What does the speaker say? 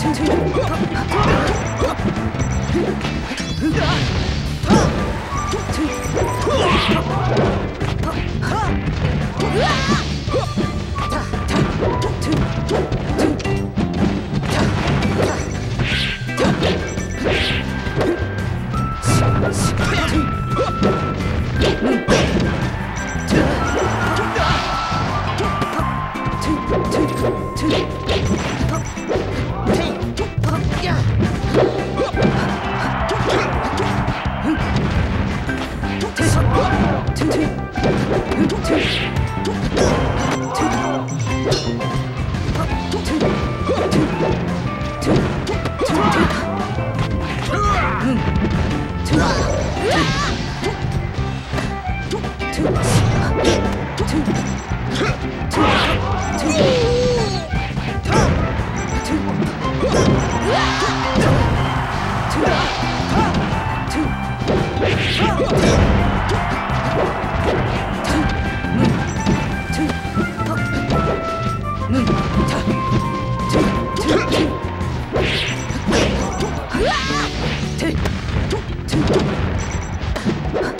음. Huh?